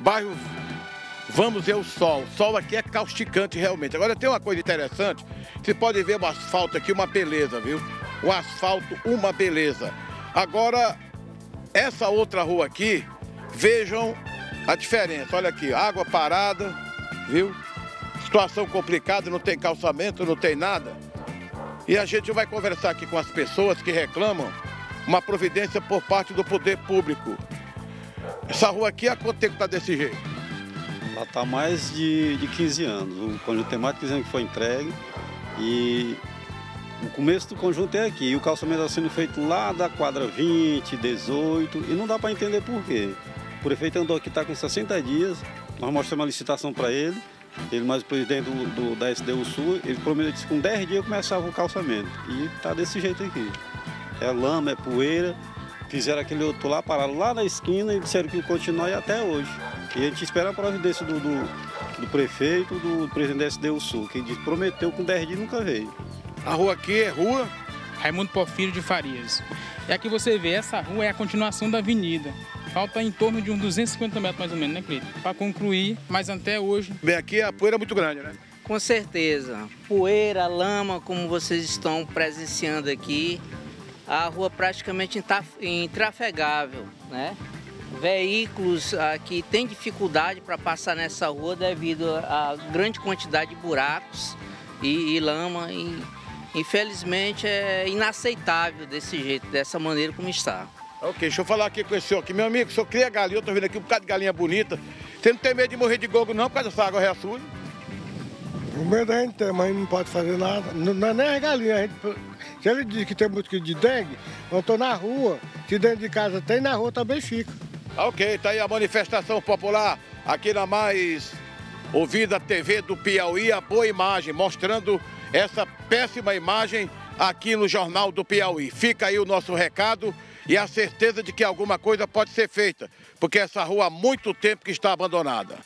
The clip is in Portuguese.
bairro Vamos ver o sol. O sol aqui é causticante realmente. Agora tem uma coisa interessante. Você pode ver o asfalto aqui, uma beleza, viu? O asfalto, uma beleza. Agora, essa outra rua aqui, vejam a diferença. Olha aqui, água parada, viu? Situação complicada, não tem calçamento, não tem nada. E a gente vai conversar aqui com as pessoas que reclamam uma providência por parte do poder público. Essa rua aqui, há quanto tempo está desse jeito? Ela está mais de, de 15 anos. O conjunto tem mais de 15 anos que foi entregue e o começo do conjunto é aqui. E o calçamento está sendo feito lá da quadra 20, 18 e não dá para entender por quê. O prefeito andou aqui, está com 60 dias, nós mostramos a licitação para ele, ele mais o presidente do, do, da SDU Sul, ele prometeu que com 10 dias começava o calçamento. E está desse jeito aqui. É lama, é poeira. Fizeram aquele outro lá, pararam lá na esquina e disseram que ia continuar até hoje. E a gente espera a providência do, do, do prefeito, do presidente da SDU Sul, que prometeu com 10 dias nunca veio. A rua aqui é rua Raimundo Porfírio de Farias. E aqui você vê, essa rua é a continuação da avenida. Falta em torno de uns 250 metros mais ou menos, né, Cleiton? Para concluir, mas até hoje. Bem, aqui a poeira é muito grande, né? Com certeza. Poeira, lama, como vocês estão presenciando aqui, a rua praticamente intrafegável, né? veículos ah, que têm dificuldade para passar nessa rua devido à grande quantidade de buracos e, e lama. E, infelizmente é inaceitável desse jeito, dessa maneira como está. Ok, deixa eu falar aqui com esse senhor aqui. Meu amigo, o senhor cria galinha, eu tô vendo aqui um bocado de galinha bonita. Você não tem medo de morrer de gogo não por causa dessa água suja? O medo a gente tem, mas não pode fazer nada. Não, é nem as. A gente, se ele diz que tem muito de dengue, eu estou na rua. Se dentro de casa tem, na rua também fica. Ok, tá aí a manifestação popular aqui na mais ouvida TV do Piauí, a boa imagem, mostrando essa péssima imagem aqui no Jornal do Piauí. Fica aí o nosso recado e a certeza de que alguma coisa pode ser feita, porque essa rua há muito tempo que está abandonada.